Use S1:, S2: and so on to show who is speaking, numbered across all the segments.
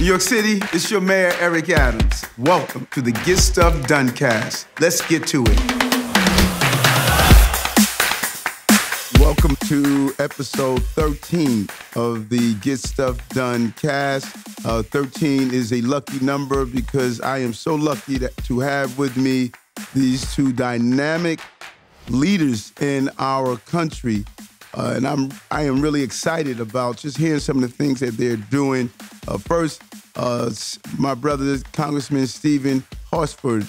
S1: New York City, it's your mayor, Eric Adams. Welcome to the Get Stuff Done cast. Let's get to it. Welcome to episode 13 of the Get Stuff Done cast. Uh, 13 is a lucky number because I am so lucky to, to have with me these two dynamic leaders in our country. Uh, and I'm I am really excited about just hearing some of the things that they're doing. Uh, first, uh, my brother, Congressman Steven Horsford,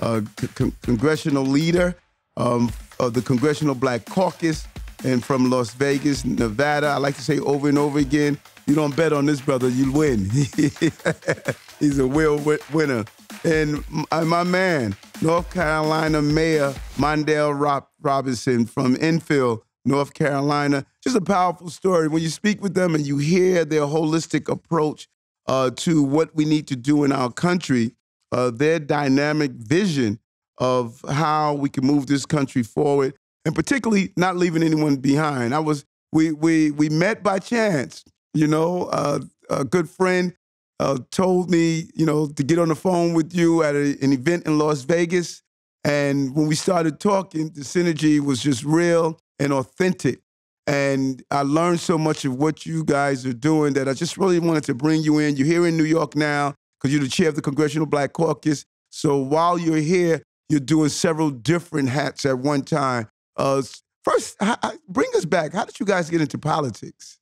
S1: uh, con- congressional leader um, of the Congressional Black Caucus, and from Las Vegas, Nevada. I like to say over and over again, you don't bet on this brother, you win. He's a real winner. And my man, North Carolina Mayor Mondale Rob- Robinson from Enfield, North Carolina. Just a powerful story. When you speak with them and you hear their holistic approach uh, to what we need to do in our country, uh, their dynamic vision of how we can move this country forward, and particularly not leaving anyone behind. I was we we we met by chance. You know, uh, a good friend uh, told me, you know, to get on the phone with you at a, an event in Las Vegas. And when we started talking, the synergy was just real and authentic. And I learned so much of what you guys are doing that I just really wanted to bring you in. You're here in New York now because you're the chair of the Congressional Black Caucus. So while you're here, you're doing several different hats at one time. Uh, first, bring us back. How did you guys get into politics?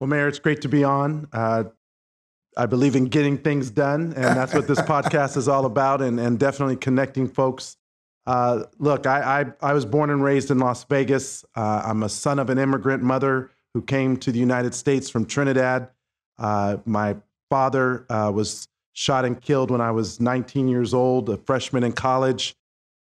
S2: Well, Mayor, it's great to be on. Uh, I believe in getting things done, and that's what this podcast is all about, and, and definitely connecting folks uh, look, I, I, I, was born and raised in Las Vegas. Uh, I'm a son of an immigrant mother who came to the United States from Trinidad. Uh, my father uh, was shot and killed when I was 19 years old, a freshman in college.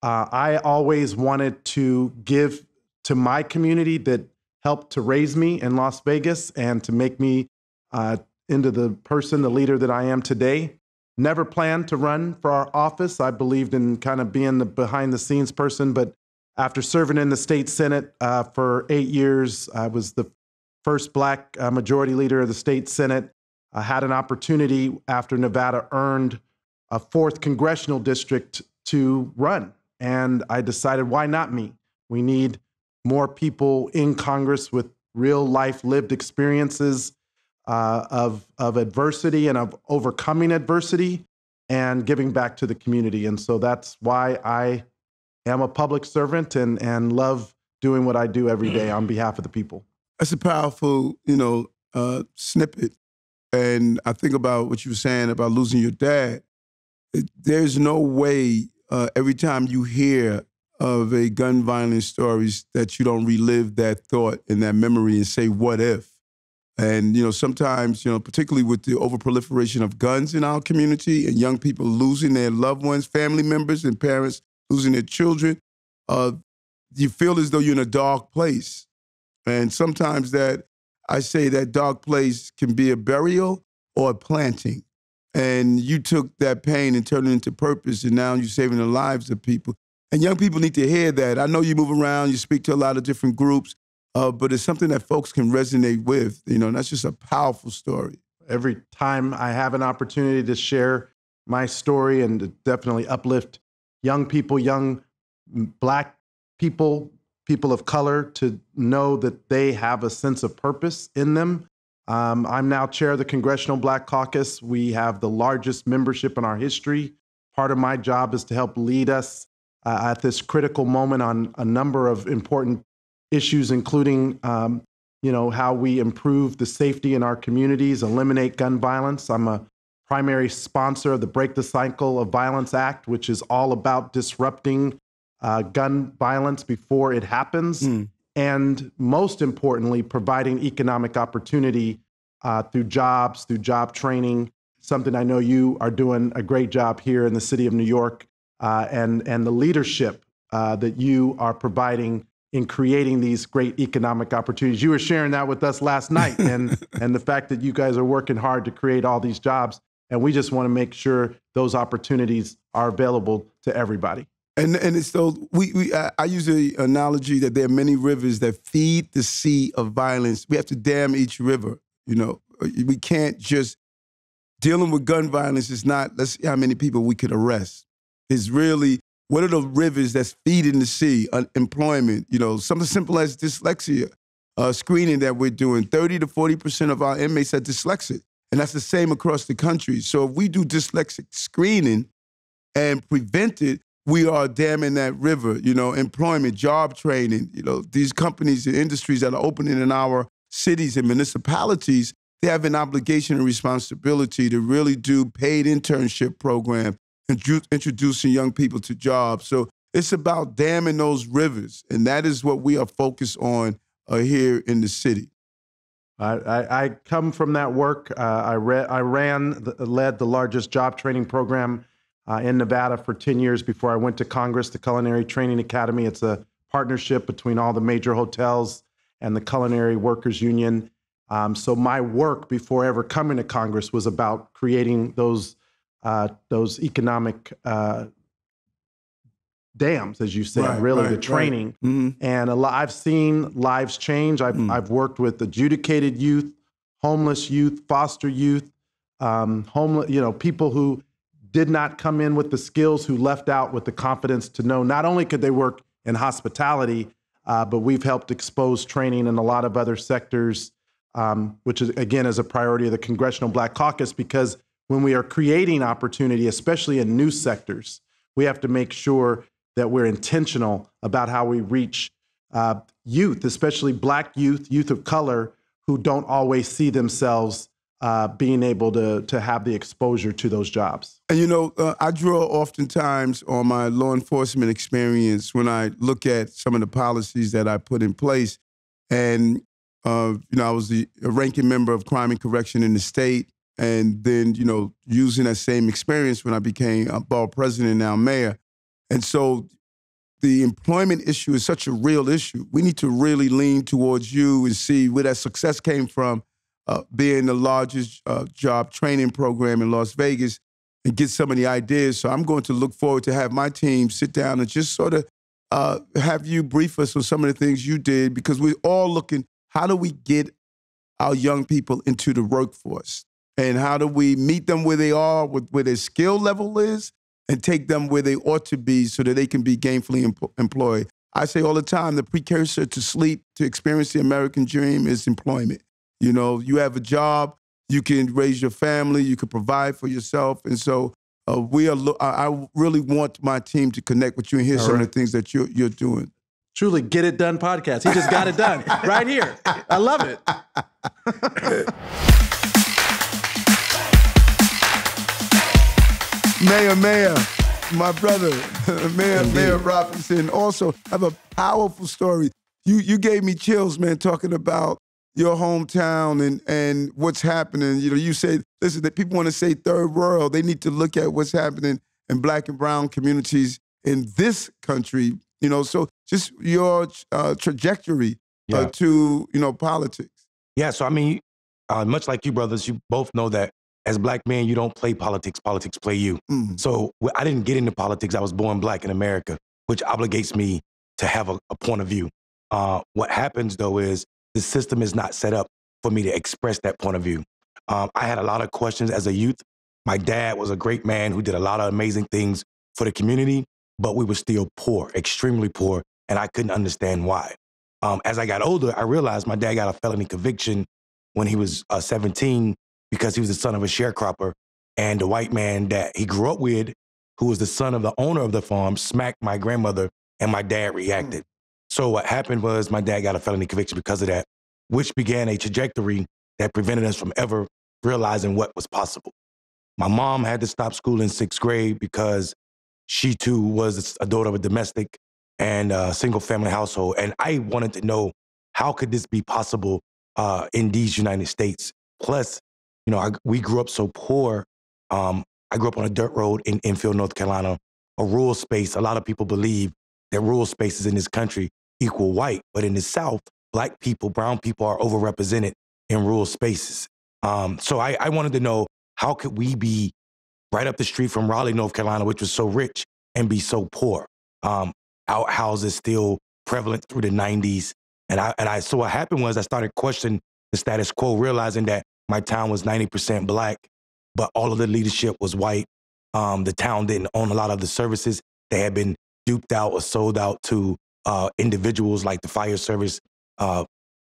S2: Uh, I always wanted to give to my community that helped to raise me in Las Vegas and to make me uh, into the person, the leader that I am today. Never planned to run for our office. I believed in kind of being the behind the scenes person, but after serving in the state senate uh, for eight years, I was the first black uh, majority leader of the state senate. I had an opportunity after Nevada earned a fourth congressional district to run, and I decided, why not me? We need more people in Congress with real life lived experiences uh, of, of adversity and of overcoming adversity and giving back to the community. And so that's why I am a public servant and, and love doing what I do every day on behalf of the people.
S1: That's a powerful, you know, uh, snippet. And I think about what you were saying about losing your dad. There's no way uh, every time you hear of a gun violence stories that you don't relive that thought and that memory and say, what if? And you know, sometimes you know, particularly with the overproliferation of guns in our community and young people losing their loved ones, family members, and parents losing their children, uh, you feel as though you're in a dark place. And sometimes that I say that dark place can be a burial or a planting. And you took that pain and turned it into purpose, and now you're saving the lives of people. And young people need to hear that. I know you move around, you speak to a lot of different groups, uh, but it's something that folks can resonate with. You know, and that's just a powerful story.
S2: Every time I have an opportunity to share my story and to definitely uplift young people, young black people, people of color, to know that they have a sense of purpose in them. Um, I'm now chair of the Congressional Black Caucus. We have the largest membership in our history. Part of my job is to help lead us uh, at this critical moment on a number of important issues, including um, you know how we improve the safety in our communities, eliminate gun violence. I'm a primary sponsor of the Break the Cycle of Violence Act, which is all about disrupting uh, gun violence before it happens, mm. and most importantly, providing economic opportunity uh, through jobs, through job training. Something I know you are doing a great job here in the city of New York, uh, and and the leadership uh, that you are providing in creating these great economic opportunities. You were sharing that with us last night, and and the fact that you guys are working hard to create all these jobs, and we just want to make sure those opportunities are available to everybody.
S1: And and it's so we, we I, I use the analogy that there are many rivers that feed the sea of violence. We have to dam each river. You know, we can't just dealing with gun violence is not let's see how many people we could arrest. It's really what are the rivers that's feeding the sea? Unemployment, you know, something simple as dyslexia uh, screening that we're doing. 30 to 40% of our inmates are dyslexic. And that's the same across the country. So if we do dyslexic screening and prevent it, we are damming that river, you know, employment, job training, you know, these companies and industries that are opening in our cities and municipalities, they have an obligation and responsibility to really do paid internship programs, introducing young people to jobs. So it's about damming those rivers. And that is what we are focused on uh, here in the city.
S2: I, I, I come from that work. Uh, I, re- I ran, the, led the largest job training program uh, in Nevada for 10 years before I went to Congress, the Culinary Training Academy. It's a partnership between all the major hotels and the Culinary Workers Union. Um, so my work before ever coming to Congress was about creating those uh, those economic uh, dams, as you said, right, really right, the training. Right. Mm-hmm. And a lot, I've seen lives change. I've, mm. I've worked with adjudicated youth, homeless youth, foster youth, um, homeless, you know, people who did not come in with the skills, who left out with the confidence to know not only could they work in hospitality, uh, but we've helped expose training in a lot of other sectors, um, which is again is a priority of the Congressional Black Caucus because when we are creating opportunity, especially in new sectors, we have to make sure that we're intentional about how we reach uh, youth, especially Black youth, youth of color, who don't always see themselves uh, being able to to have the exposure to those jobs.
S1: And you know, uh, I draw oftentimes on my law enforcement experience when I look at some of the policies that I put in place. And uh, you know, I was the ranking member of crime and correction in the state, and then you know, using that same experience when I became a borough president, now mayor. And so, the employment issue is such a real issue. We need to really lean towards you and see where that success came from uh, being the largest uh, job training program in Las Vegas and get some of the ideas. So I'm going to look forward to have my team sit down and just sort of uh, have you brief us on some of the things you did because we're all looking how do we get our young people into the workforce and how do we meet them where they are, with, where their skill level is, and take them where they ought to be so that they can be gainfully em- employed. I say all the time the precursor to sleep, to experience the American dream is employment. You know, you have a job, you can raise your family, you can provide for yourself. And so uh, we are, I really want my team to connect with you and hear All some right. of the things that you're, you're doing.
S2: Truly, get it done podcast. He just got it done right here. I love it.
S1: Mayor, Mayor, my brother, Mayor, Indeed. Mayor Robinson, also have a powerful story. You you gave me chills, man, talking about your hometown and and what's happening. You know, you say, listen, that people want to say third world. They need to look at what's happening in black and brown communities in this country. You know, so just your uh, trajectory uh, yeah. uh, to you know politics.
S3: Yeah. So I mean, uh, much like you brothers, you both know that as black men, you don't play politics. Politics play you. Mm. So I didn't get into politics. I was born black in America, which obligates me to have a, a point of view. Uh, what happens though is the system is not set up for me to express that point of view. Um, I had a lot of questions as a youth. My dad was a great man who did a lot of amazing things for the community, but we were still poor, extremely poor, and I couldn't understand why. Um, as I got older, I realized my dad got a felony conviction when he was uh, 17 because he was the son of a sharecropper, and the white man that he grew up with, who was the son of the owner of the farm, smacked my grandmother, and my dad reacted. So what happened was my dad got a felony conviction because of that, which began a trajectory that prevented us from ever realizing what was possible. My mom had to stop school in sixth grade because she too was a daughter of a domestic and a single family household. And I wanted to know how could this be possible uh, in these United States? Plus, you know, I, we grew up so poor. Um, I grew up on a dirt road in Enfield, North Carolina, a rural space. A lot of people believe that rural spaces in this country equal white. But in the South, black people, brown people are overrepresented in rural spaces. Um, so I, I wanted to know how could we be right up the street from Raleigh, North Carolina, which was so rich, and be so poor? Um, outhouses still prevalent through the 90s. And I, and I, so what happened was I started questioning the status quo, realizing that my town was 90% black but all of the leadership was white. Um, the town didn't own a lot of the services. They had been duped out or sold out to uh, individuals like the fire service, uh,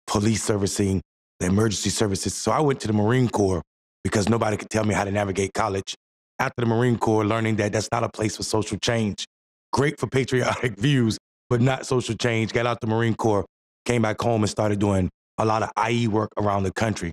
S3: police servicing, the emergency services. So I went to the Marine Corps because nobody could tell me how to navigate college. After the Marine Corps, learning that that's not a place for social change. Great for patriotic views, but not social change. Got out the Marine Corps, came back home and started doing a lot of IE work around the country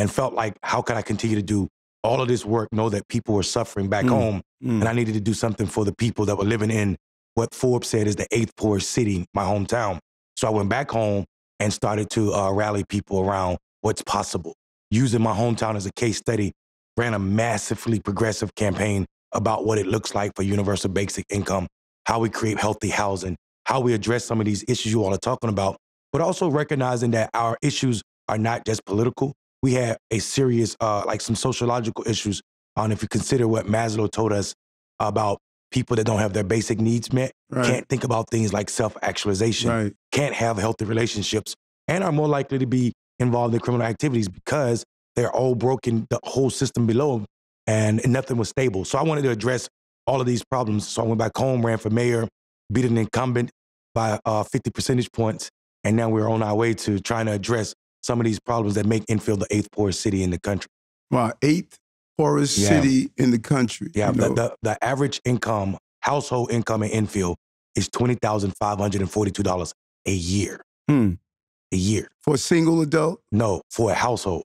S3: and felt like, how can I continue to do all of this work, know that people were suffering back mm. home, mm. and I needed to do something for the people that were living in what Forbes said is the eighth poorest city, my hometown. So I went back home and started to uh, rally people around what's possible. Using my hometown as a case study, ran a massively progressive campaign about what it looks like for universal basic income, how we create healthy housing, how we address some of these issues you all are talking about, but also recognizing that our issues are not just political. We had a serious, uh, like some sociological issues on if you consider what Maslow told us about people that don't have their basic needs met, right. can't think about things like self actualization, right. can't have healthy relationships, and are more likely to be involved in criminal activities because they're all broken, the whole system below them, and, nothing was stable. So I wanted to address all of these problems. So I went back home, ran for mayor, beat an incumbent by uh, 50 percentage points, and now we're on our way to trying to address some of these problems that make Enfield the eighth poorest city in the country.
S1: Wow, eighth poorest yeah. city in the country.
S3: Yeah, the, the, the, average income, household income in Enfield is $20,542 a year.
S1: Hmm.
S3: A year.
S1: For a single adult?
S3: No, for a household.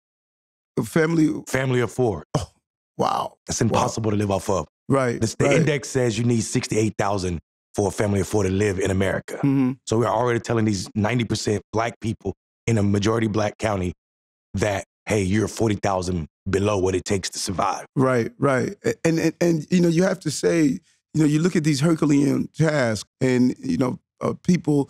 S1: A family?
S3: Family of four.
S1: Oh, wow.
S3: It's impossible
S1: wow.
S3: to live off of.
S1: Right.
S3: The, the
S1: right.
S3: index says you need 68,000 for a family of four to live in America.
S1: Mm-hmm.
S3: So we're already telling these 90% black people in a majority black county that, hey, you're 40,000 below what it takes to survive.
S1: Right, right. And, and, and, you know, you have to say, you know, you look at these Herculean tasks and, you know, uh, people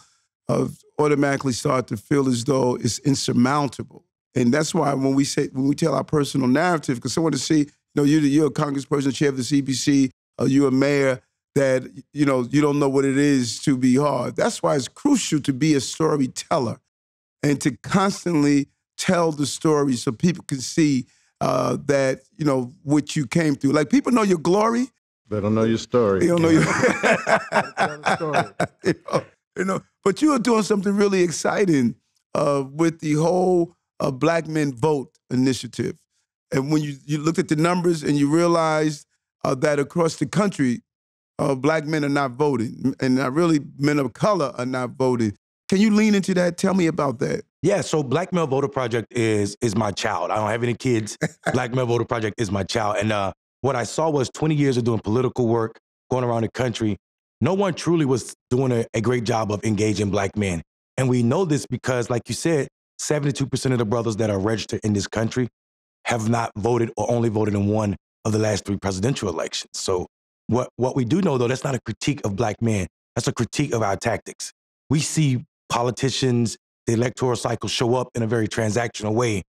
S1: automatically start to feel as though it's insurmountable. And that's why when we say, when we tell our personal narrative, because someone to see, you know, you're, you're a congressperson, chair of the CBC, uh, you're a mayor, that, you know, you don't know what it is to be hard. That's why it's crucial to be a storyteller and to constantly tell the story so people can see uh, that you know what you came through. Like people know your glory.
S2: They don't know your story.
S1: They don't know your story. you, know, you know, but you are doing something really exciting uh, with the whole uh, Black Men Vote initiative. And when you, you looked at the numbers and you realized uh, that across the country, uh, black men are not voting, and not really men of color are not voting. Can you lean into that? Tell me about that.
S3: Yeah, so Black Male Voter Project is is my child. I don't have any kids. Black Male Voter Project is my child. And uh, what I saw was 20 years of doing political work, going around the country. No one truly was doing a, a great job of engaging black men. And we know this because, like you said, 72% of the brothers that are registered in this country have not voted or only voted in one of the last three presidential elections. So what, what we do know, though, that's not a critique of black men. That's a critique of our tactics. We see politicians the electoral cycle show up in a very transactional way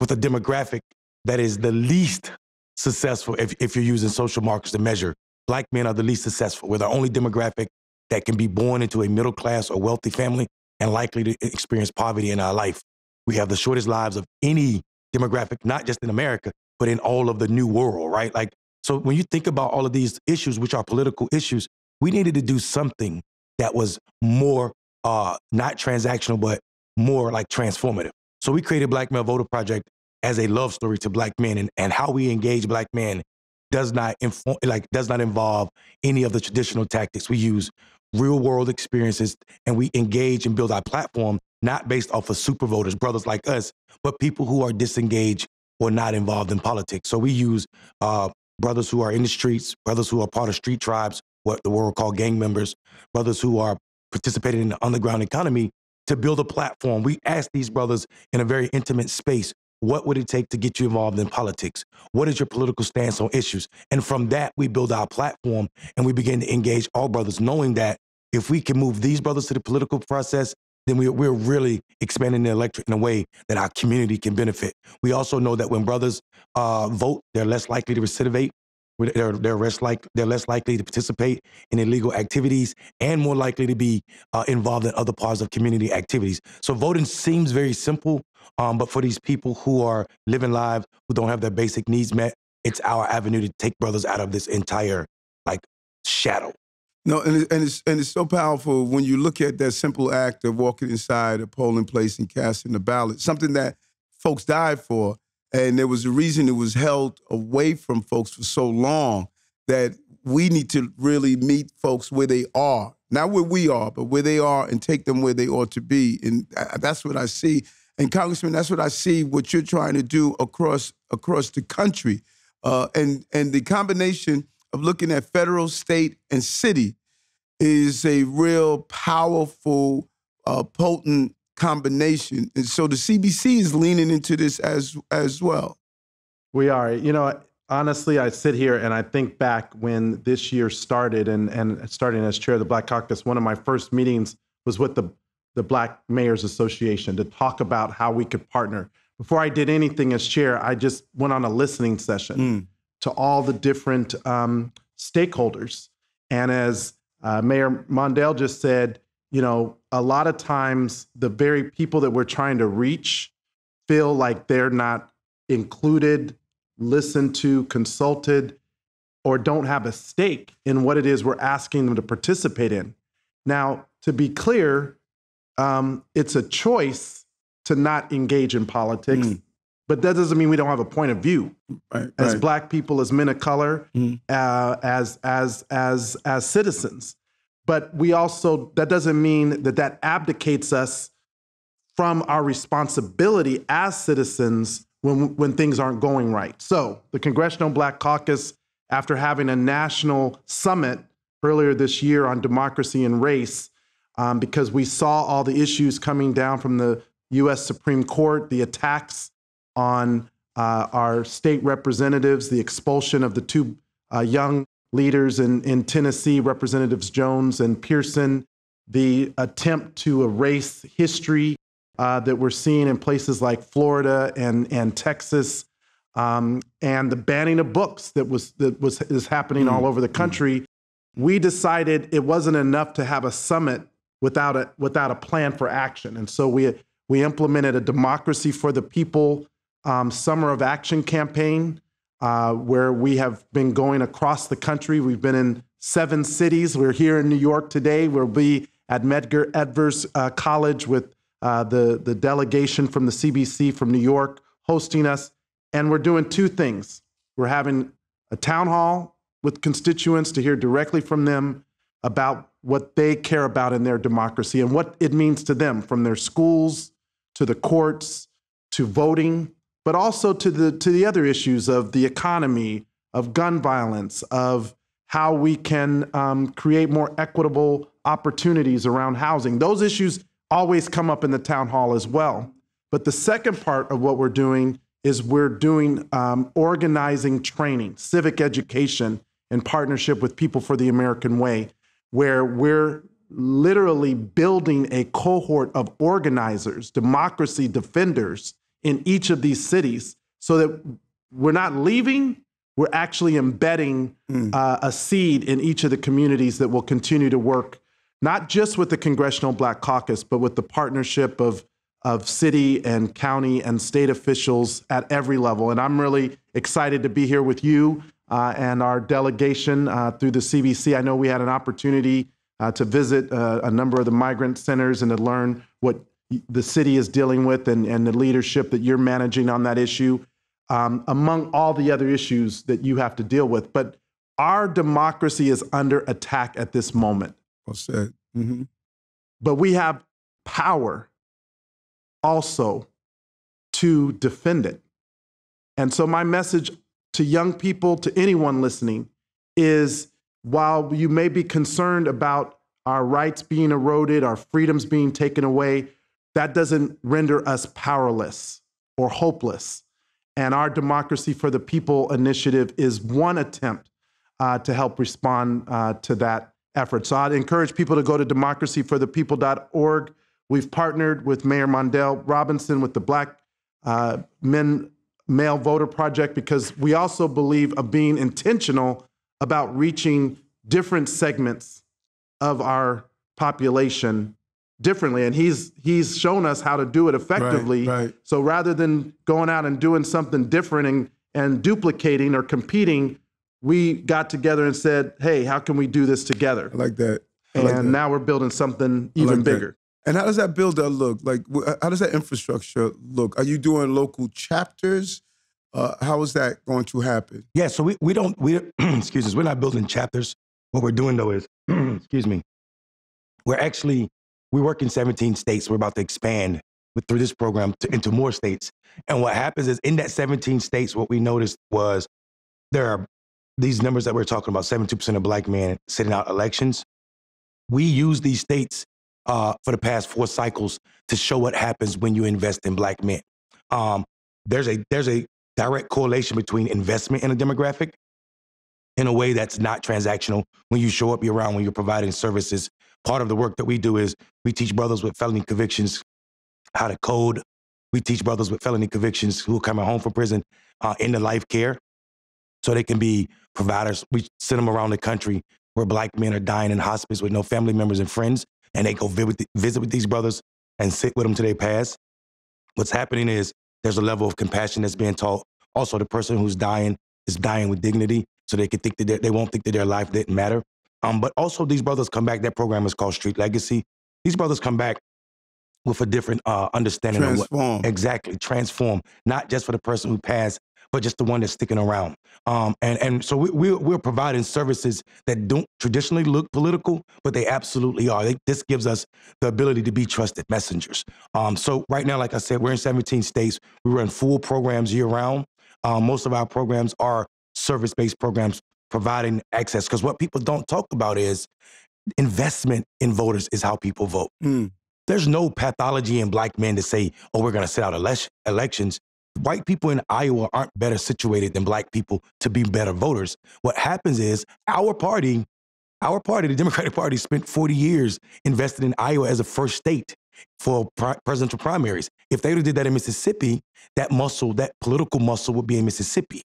S3: with a demographic that is the least successful if, if you're using social markers to measure. Black men are the least successful. We're the only demographic that can be born into a middle class or wealthy family and likely to experience poverty in our life. We have the shortest lives of any demographic, not just in America, but in all of the new world, right? Like, so when you think about all of these issues, which are political issues, we needed to do something that was more uh, not transactional, but more like transformative. So we created Black Male Voter Project as a love story to black men and, and how we engage black men does not inform like does not involve any of the traditional tactics. We use real world experiences and we engage and build our platform not based off of super voters, brothers like us, but people who are disengaged or not involved in politics. So we use uh, brothers who are in the streets, brothers who are part of street tribes, what the world call gang members, brothers who are participating in the underground economy to build a platform. We asked these brothers in a very intimate space, what would it take to get you involved in politics? What is your political stance on issues? And from that, we build our platform and we begin to engage all brothers, knowing that if we can move these brothers to the political process, then we, we're really expanding the electorate in a way that our community can benefit. We also know that when brothers uh, vote, they're less likely to recidivate. They're, they're, less like, they're less likely to participate in illegal activities and more likely to be uh, involved in other parts of community activities. So voting seems very simple, um, but for these people who are living lives who don't have their basic needs met, it's our avenue to take brothers out of this entire like shadow.
S1: No, and it, and it's and it's so powerful when you look at that simple act of walking inside a polling place and casting a ballot, something that folks died for, and there was a reason it was held away from folks for so long that we need to really meet folks where they are, not where we are, but where they are, and take them where they ought to be, and that's what I see. And Congressman, that's what I see. What you're trying to do across across the country, uh, and and the combination of looking at federal, state, and city is a real powerful, uh, potent combination. And so the CBC is leaning into this as as well.
S2: We are. You know, honestly, I sit here and I think back when this year started and, and starting as chair of the Black Caucus, one of my first meetings was with the, the Black Mayors Association to talk about how we could partner. Before I did anything as chair, I just went on a listening session mm. to all the different um, stakeholders. And as uh, Mayor Mondale just said, you know, a lot of times the very people that we're trying to reach feel like they're not included, listened to, consulted, or don't have a stake in what it is we're asking them to participate in. Now, to be clear, um, it's a choice to not engage in politics. Mm. But that doesn't mean we don't have a point of view. Right, as right. black people, as men of color, mm. uh, as as as as citizens. But we also that doesn't mean that that abdicates us from our responsibility as citizens when when things aren't going right. So the Congressional Black Caucus, after having a national summit earlier this year on democracy and race, um, because we saw all the issues coming down from the U.S. Supreme Court, the attacks on uh, our state representatives, the expulsion of the two uh, young leaders in, in Tennessee, Representatives Jones and Pearson, the attempt to erase history uh, that we're seeing in places like Florida and, and Texas, um, and the banning of books that was that was is happening mm. all over the country. Mm. We decided it wasn't enough to have a summit without a without a plan for action, and so we we implemented a democracy for the people um, Summer of Action campaign, uh, where we have been going across the country. We've been in seven cities. We're here in New York today. We'll be at Medgar Evers uh, College with uh, the, the delegation from the CBC from New York hosting us. And we're doing two things. We're having a town hall with constituents to hear directly from them about what they care about in their democracy and what it means to them from their schools to the courts to voting but also to the to the other issues of the economy, of gun violence, of how we can um, create more equitable opportunities around housing. Those issues always come up in the town hall as well. But the second part of what we're doing is we're doing um, organizing training, civic education in partnership with People for the American Way, where we're literally building a cohort of organizers, democracy defenders in each of these cities so that we're not leaving, we're actually embedding mm. uh, a seed in each of the communities that will continue to work not just with the Congressional Black Caucus, but with the partnership of of city and county and state officials at every level. And I'm really excited to be here with you uh, and our delegation uh, through the CBC. I know we had an opportunity uh, to visit uh, a number of the migrant centers and to learn what the city is dealing with and, and the leadership that you're managing on that issue, um, among all the other issues that you have to deal with. But our democracy is under attack at this moment.
S1: Well said. Mm-hmm.
S2: But we have power also to defend it. And so, my message to young people, to anyone listening, is while you may be concerned about our rights being eroded, our freedoms being taken away, that doesn't render us powerless or hopeless. And our Democracy for the People initiative is one attempt uh, to help respond uh, to that effort. So I'd encourage people to go to democracyforthepeople.org. We've partnered with Mayor Mondale Robinson with the Black uh, Men Male Voter Project because we also believe of being intentional about reaching different segments of our population differently and he's he's shown us how to do it effectively
S1: right, right.
S2: so rather than going out and doing something different and and duplicating or competing, we got together and said, "Hey, how can we do this together?"
S1: I like that. I
S2: and
S1: like that.
S2: now we're building something even
S1: like that.
S2: bigger.
S1: And how does that build that look? Like, how does that infrastructure look? Are you doing local chapters? Uh, how is that going to happen?
S3: Yeah, so we, we don't we excuse us, we're not building chapters. What we're doing though is excuse me, we're actually we work in 17 states. We're about to expand with, through this program to, into more states. And what happens is in that 17 states, what we noticed was there are these numbers that we're talking about, 72% of black men sitting out elections. We use these states uh, for the past four cycles to show what happens when you invest in black men. Um, there's a there's a direct correlation between investment in a demographic in a way that's not transactional. When you show up year round, when you're providing services, part of the work that we do is we teach brothers with felony convictions how to code. We teach brothers with felony convictions who are coming home from prison uh, into life care so they can be providers. We send them around the country where black men are dying in hospice with no family members and friends, and they go visit with these brothers and sit with them till they pass. What's happening is there's a level of compassion that's being taught. Also, the person who's dying is dying with dignity, so they can think that they- won't think that their life didn't matter. Um, but also, these brothers come back. That program is called Street Legacy. These brothers come back with a different uh, understanding of what
S1: Transform.
S3: exactly transform, not just for the person who passed, but just the one that's sticking around. Um, and and so we, we're we're providing services that don't traditionally look political, but they absolutely are. They, this gives us the ability to be trusted messengers. Um, so right now, like I said, we're in 17 states. We run full programs year round. Um, most of our programs are service-based programs providing access. Because what people don't talk about is investment in voters is how people vote.
S1: Mm.
S3: There's no pathology in black men to say, oh, we're going to sit out elec- elections. White people in Iowa aren't better situated than black people to be better voters. What happens is our party, our party, the Democratic Party, spent 40 years invested in Iowa as a first state for pri- presidential primaries. If they would have did that in Mississippi, that muscle, that political muscle would be in Mississippi.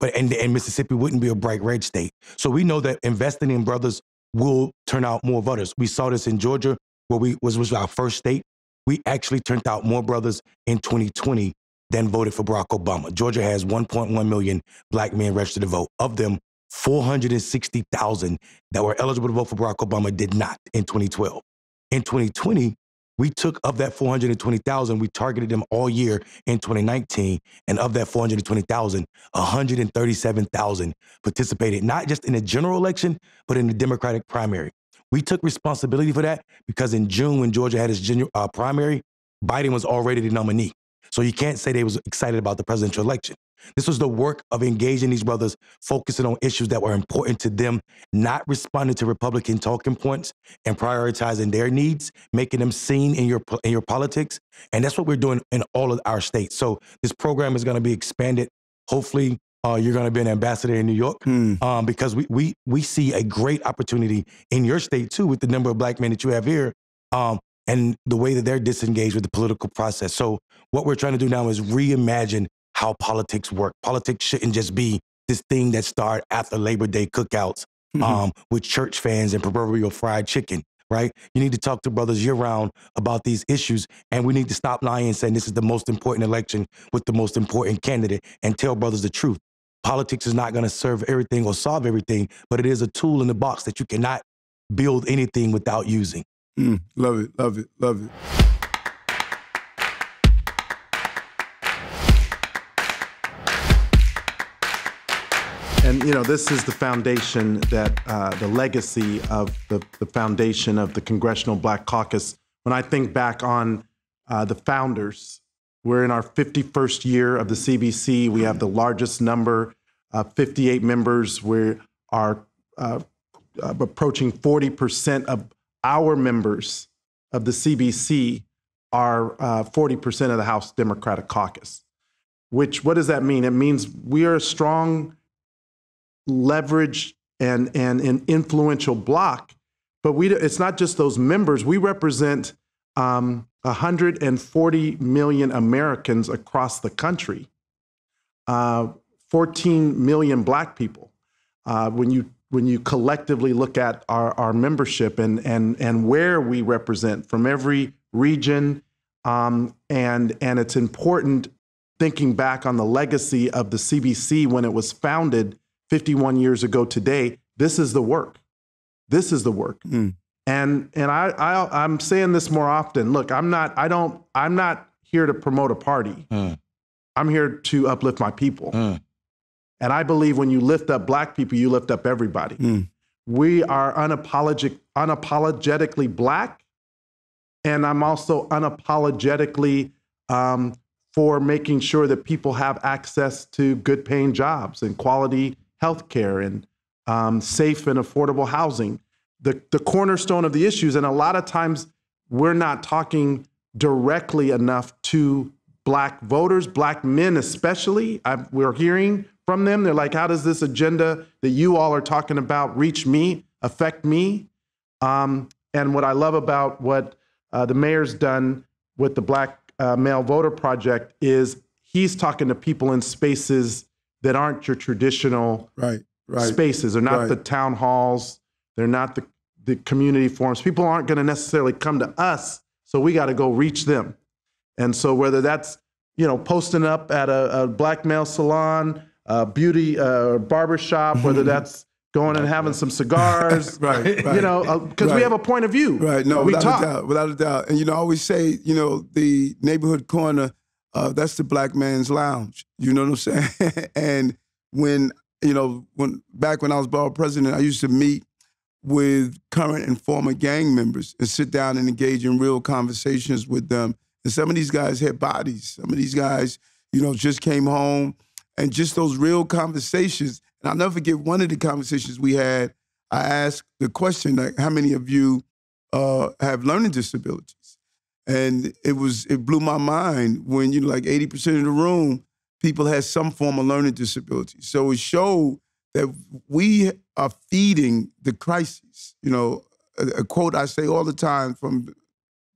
S3: But and, and Mississippi wouldn't be a bright red state. So we know that investing in brothers will turn out more voters. We saw this in Georgia, where we was, was our first state. We actually turned out more brothers in 2020 than voted for Barack Obama. Georgia has 1.1 million black men registered to vote. Of them, 460,000 that were eligible to vote for Barack Obama did not in 2012. In 2020, we took of that 420,000, we targeted them all year in 2019. And of that 420,000, 137,000 participated not just in the general election, but in the Democratic primary. We took responsibility for that because in June, when Georgia had its genu- uh, primary, Biden was already the nominee. So you can't say they was excited about the presidential election. This was the work of engaging these brothers, focusing on issues that were important to them, not responding to Republican talking points and prioritizing their needs, making them seen in your in your politics. And that's what we're doing in all of our states. So this program is going to be expanded. Hopefully, uh, you're going to be an ambassador in New York
S1: Hmm.
S3: um, because we, we we see a great opportunity in your state too with the number of black men that you have here um, and the way that they're disengaged with the political process. So what we're trying to do now is reimagine how politics work. Politics shouldn't just be this thing that started after Labor Day cookouts
S1: Mhm.
S3: um, with church fans and proverbial fried chicken. Right? You need to talk to brothers year round about these issues, and we need to stop lying and saying this is the most important election with the most important candidate, and tell brothers the truth. Politics is not going to serve everything or solve everything, but it is a tool in the box that you cannot build anything without using.
S1: Mm. Love it. Love it. Love it.
S2: And you know, this is the foundation that uh, the legacy of the, the foundation of the Congressional Black Caucus. When I think back on uh, the founders, we're in our 51st year of the CBC. We have the largest number, uh, 58 members. We are uh, uh, approaching 40% of our members of the CBC are uh, 40% of the House Democratic Caucus. Which, what does that mean? It means we are a strong leverage and, and an influential block. But we, it's not just those members. We represent um, 140 million Americans across the country, uh, 14 million Black people. Uh, when you when you collectively look at our, our membership and and and where we represent from every region, um, and and it's important thinking back on the legacy of the CBC when it was founded 51 years ago today, this is the work. This is the work. Mm. And and I, I I'm saying this more often. Look, I'm not I don't I'm not here to promote a party. Mm. I'm here to uplift my people. Mm. And I believe when you lift up black people, you lift up everybody. Mm. We are unapologetic, unapologetically black. And I'm also unapologetically um, for making sure that people have access to good paying jobs and quality health care and um, safe and affordable housing. The, the cornerstone of the issues. And a lot of times we're not talking directly enough to black voters, black men especially. I've, we're hearing from them. They're like, how does this agenda that you all are talking about reach me, affect me? Um, and what I love about what uh, the mayor's done with the Black uh, Male Voter Project is he's talking to people in spaces that aren't your traditional
S1: right, right,
S2: spaces. They're not right. the town halls. They're not the, the community forums. People aren't going to necessarily come to us, so we got to go reach them. And so whether that's you know posting up at a, a black male salon, a beauty uh, barber shop, whether that's going and having some cigars,
S1: right, right,
S2: You know, because uh, right. we have a point of view.
S1: Right. No, we without talk. a doubt, without a doubt. And you know, I always say, you know, the neighborhood corner, uh, that's the black man's lounge. You know what I'm saying? and when you know, when back when I was borough president, I used to meet with current and former gang members and sit down and engage in real conversations with them. And some of these guys had bodies. Some of these guys, you know, just came home and just those real conversations. And I'll never forget one of the conversations we had. I asked the question like, "How many of you uh, have learning disabilities?" And it was it blew my mind when you know like eighty percent of the room people had some form of learning disability. So it showed that we are feeding the crises. You know, a, a quote I say all the time from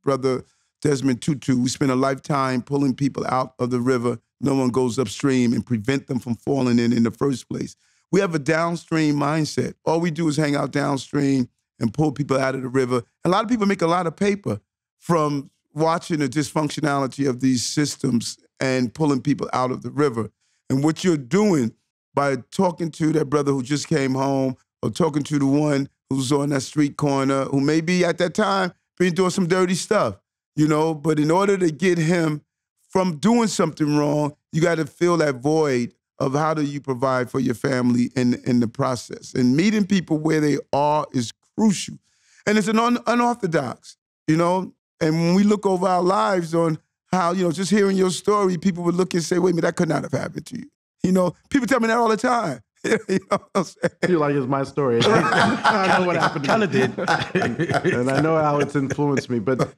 S1: Brother Desmond Tutu: "We spend a lifetime pulling people out of the river." no one goes upstream and prevent them from falling in in the first place. We have a downstream mindset. All we do is hang out downstream and pull people out of the river. A lot of people make a lot of paper from watching the dysfunctionality of these systems and pulling people out of the river. And what you're doing by talking to that brother who just came home or talking to the one who's on that street corner who may be at that time been doing some dirty stuff, you know, but in order to get him from doing something wrong, you got to fill that void of how do you provide for your family in, in the process. And meeting people where they are is crucial. And it's an un- unorthodox, you know? And when we look over our lives on how, you know, just hearing your story, people would look and say, wait a minute, that could not have happened to you. You know, people tell me that all the time. you
S2: know You're like, it's my story. I know what happened.
S3: Kind of did.
S2: and I know how it's influenced me. But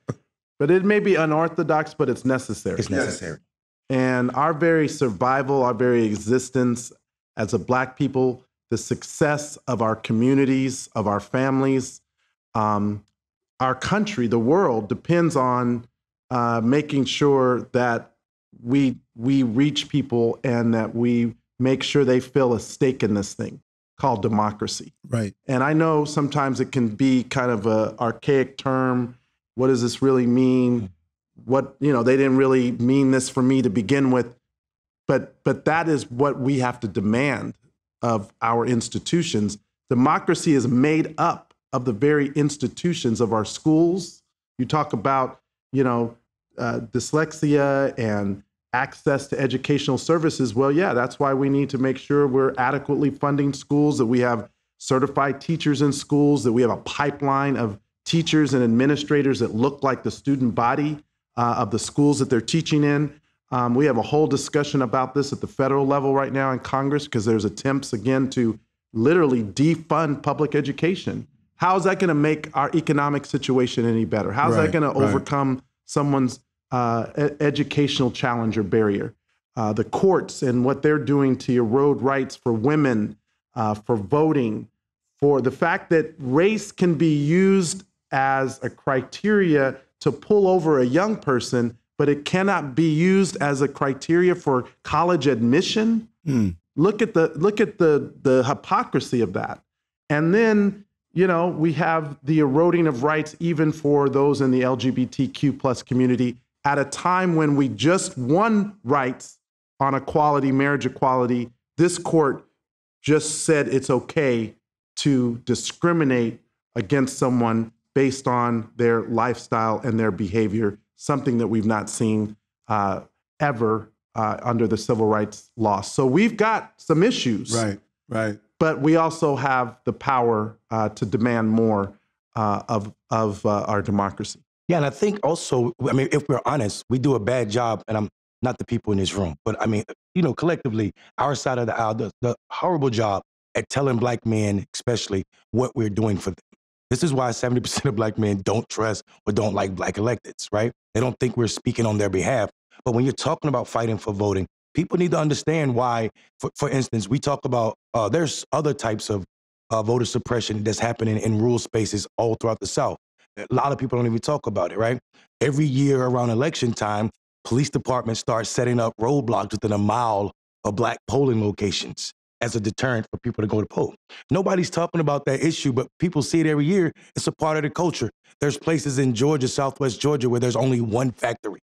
S2: but it may be unorthodox, but it's necessary.
S3: It's necessary.
S2: And our very survival, our very existence as a Black people, the success of our communities, of our families, um, our country, the world depends on uh, making sure that we we reach people and that we make sure they feel a stake in this thing called democracy.
S1: Right.
S2: And I know sometimes it can be kind of a archaic term what does this really mean? What, you know, they didn't really mean this for me to begin with. But but that is what we have to demand of our institutions. Democracy is made up of the very institutions of our schools. You talk about, you know, uh, dyslexia and access to educational services. Well, yeah, that's why we need to make sure we're adequately funding schools, that we have certified teachers in schools, that we have a pipeline of teachers and administrators that look like the student body uh, of the schools that they're teaching in. Um, we have a whole discussion about this at the federal level right now in Congress because there's attempts again to literally defund public education. How is that going to make our economic situation any better? How is right, that going to overcome someone's uh, educational challenge or barrier? Uh, the courts and what they're doing to erode rights for women, uh, for voting, for the fact that race can be used as a criteria to pull over a young person, but it cannot be used as a criteria for college admission. Mm. Look at the look at the the hypocrisy of that. And then, you know, we have the eroding of rights even for those in the LGBTQ plus community at a time when we just won rights on equality, marriage equality, this court just said it's okay to discriminate against someone based on their lifestyle and their behavior, something that we've not seen uh, ever uh, under the civil rights law. So we've got some issues.
S1: Right, right.
S2: But we also have the power uh, to demand more uh, of, of uh, our democracy.
S3: Yeah, and I think also, I mean, if we're honest, we do a bad job, and I'm not the people in this room, but I mean, you know, collectively, our side of the aisle does the horrible job at telling black men, especially, what we're doing for them. This is why 70% of black men don't trust or don't like black electeds, right? They don't think we're speaking on their behalf. But when you're talking about fighting for voting, people need to understand why, for, for instance, we talk about uh, there's other types of uh, voter suppression that's happening in rural spaces all throughout the South. A lot of people don't even talk about it, right? Every year around election time, police departments start setting up roadblocks within a mile of black polling locations as a deterrent for people to go to poll. Nobody's talking about that issue, but people see it every year. It's a part of the culture. There's places in Georgia, Southwest Georgia, where there's only one factory.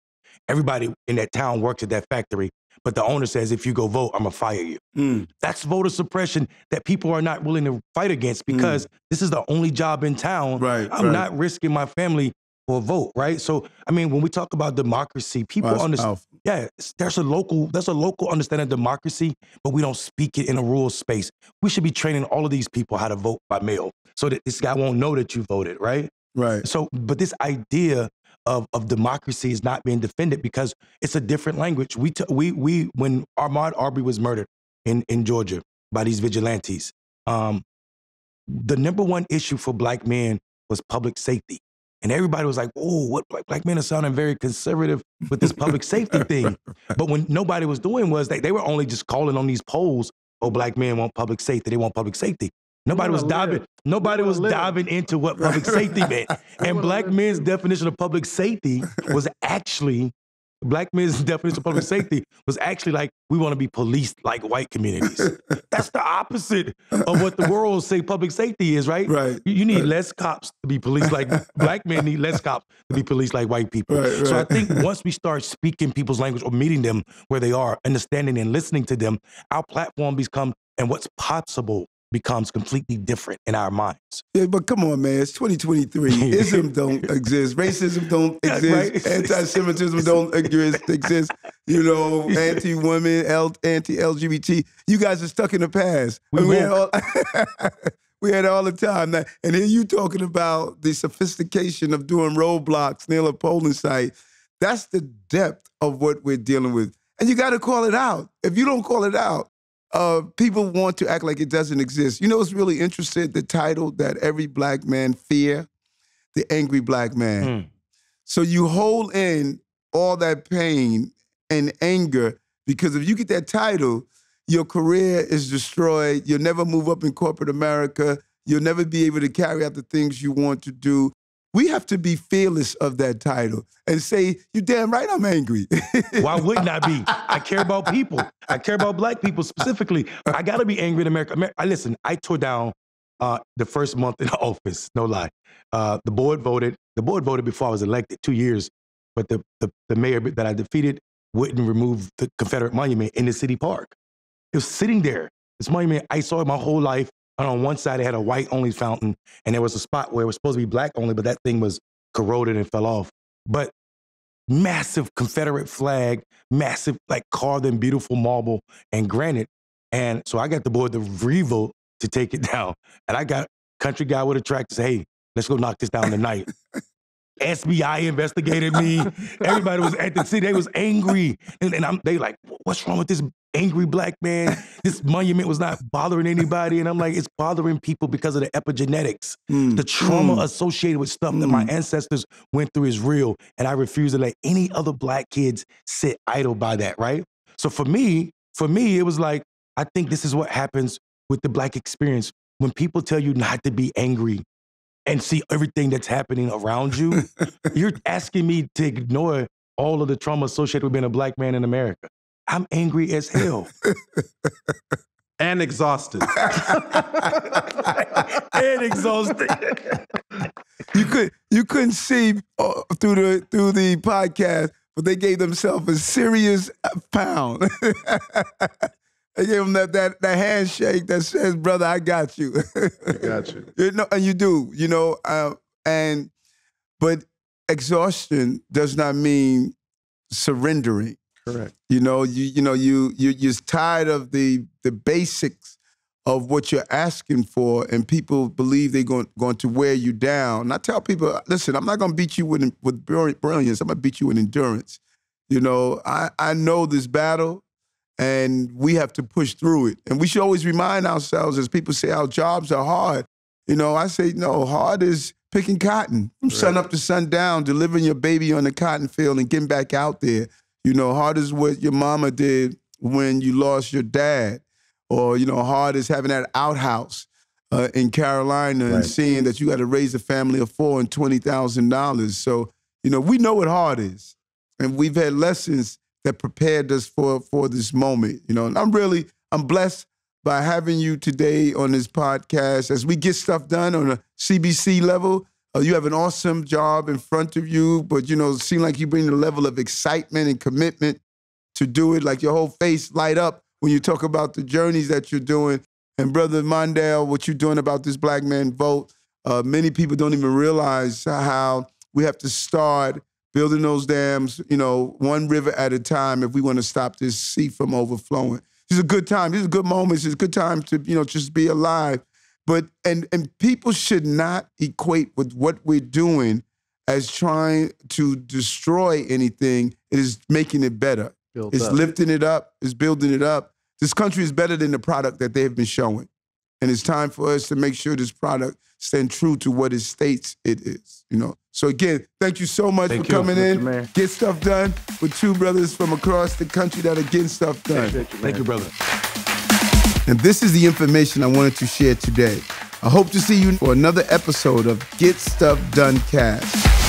S3: Everybody in that town works at that factory, but the owner says, if you go vote, I'm gonna fire you. Mm. That's voter suppression that people are not willing to fight against because mm. this is the only job in town.
S1: Right.
S3: I'm
S1: right.
S3: not risking my family for a vote, right? So, I mean, when we talk about democracy, people understand. Yeah, there's a local, there's a local understanding of democracy, but we don't speak it in a rural space. We should be training all of these people how to vote by mail, so that this guy won't know that you voted, right?
S1: Right.
S3: So, but this idea of of democracy is not being defended because it's a different language. We t- we we when Ahmaud Arbery was murdered in in Georgia by these vigilantes, um, the number one issue for black men was public safety. And everybody was like, oh, what black, black men are sounding very conservative with this public safety thing. But when nobody was doing was they, they were only just calling on these polls, oh, black men want public safety, they want public safety. Nobody was diving, live. nobody was live. diving into what public safety meant. And black men's definition of public safety was actually black men's definition of public safety was actually like we want to be policed like white communities. That's the opposite of what the world say public safety is, right?
S1: Right.
S3: You, you need
S1: right.
S3: less cops to be policed like black men need less cops to be policed like white people. Right, right. So I think once we start speaking people's language or meeting them where they are, understanding and listening to them, our platform becomes and what's possible becomes completely different in our minds.
S1: Yeah, but come on, man. It's 2023. Ism don't exist. Racism don't exist. Anti-Semitism don't exist. Exist. You know, anti-women, anti-LGBT. You guys are stuck in the past.
S3: We, we,
S1: had, all, we had all the time. Now, and here you talking about the sophistication of doing roadblocks near a polling site. That's the depth of what we're dealing with. And you got to call it out. If you don't call it out, uh, people want to act like it doesn't exist. You know what's really interesting? The title that every black man fear, the angry black man. Mm. So you hold in all that pain and anger because if you get that title, your career is destroyed. You'll never move up in corporate America. You'll never be able to carry out the things you want to do we have to be fearless of that title and say, "You damn right, I'm angry."
S3: Why wouldn't I be? I care about people. I care about black people specifically. I got to be angry in America. I listen. I tore down uh, the first month in office. No lie. Uh, the board voted. The board voted before I was elected, two years. But the, the the mayor that I defeated wouldn't remove the Confederate monument in the city park. It was sitting there. This monument I saw it my whole life. And on one side, it had a white only fountain, and there was a spot where it was supposed to be black only, but that thing was corroded and fell off. But massive Confederate flag, massive, like carved in beautiful marble and granite. And so I got the board to revote to take it down. And I got country guy with a tractor say, hey, let's go knock this down tonight. SBI investigated me. Everybody was at the city. They was angry, and, and I'm they like, what's wrong with this angry black man? This monument was not bothering anybody, and I'm like, it's bothering people because of the epigenetics, mm. the trauma mm. associated with stuff mm. that my mm. ancestors went through is real, and I refuse to let any other black kids sit idle by that. Right. So for me, for me, it was like, I think this is what happens with the black experience when people tell you not to be angry and see everything that's happening around you, you're asking me to ignore all of the trauma associated with being a black man in America. I'm angry as hell.
S2: and exhausted.
S3: and exhausted.
S1: you could you couldn't see uh, through the through the podcast, but they gave themselves a serious pound. they gave them that, that that handshake that says, "Brother, I got you."
S2: I got you.
S1: you know, and you do. You know, uh, and but exhaustion does not mean surrendering.
S2: Correct.
S1: You know, you you know you you you're tired of the the basics of what you're asking for, and people believe they're going going to wear you down. And I tell people, listen, I'm not going to beat you with with brilliance. I'm going to beat you with endurance. You know, I I know this battle, and we have to push through it. And we should always remind ourselves, as people say, our jobs are hard. You know, I say no, hard is picking cotton from right. sun up to sundown, delivering your baby on the cotton field and getting back out there. You know, hard is what your mama did when you lost your dad, or you know, hard is having that outhouse uh, in Carolina right. and seeing that you got to raise a family of four and twenty thousand dollars. So you know, we know what hard is, and we've had lessons that prepared us for for this moment. You know, and I'm really I'm blessed by having you today on this podcast as we get stuff done on a CBC level. Uh, you have an awesome job in front of you, but you know, it seems like you bring the level of excitement and commitment to do it. Like your whole face light up when you talk about the journeys that you're doing. And brother Mondale, what you're doing about this black man vote, uh, many people don't even realize how we have to start building those dams, you know, one river at a time if we want to stop this sea from overflowing. These a good times. These are good moments. It's a good time to, you know, just be alive. But and and people should not equate with what we're doing as trying to destroy anything. It is making it better. Build it's up. lifting it up. It's building it up. This country is better than the product that they have been showing. And it's time for us to make sure this product stand true to what it states it is. You know. So again, thank you so much thank for you, coming Mr. in. Man. Get stuff done with two brothers from across the country that are getting stuff done.
S3: Thank you, thank you brother.
S1: And this is the information I wanted to share today. I hope to see you for another episode of Get Stuff Done Cast.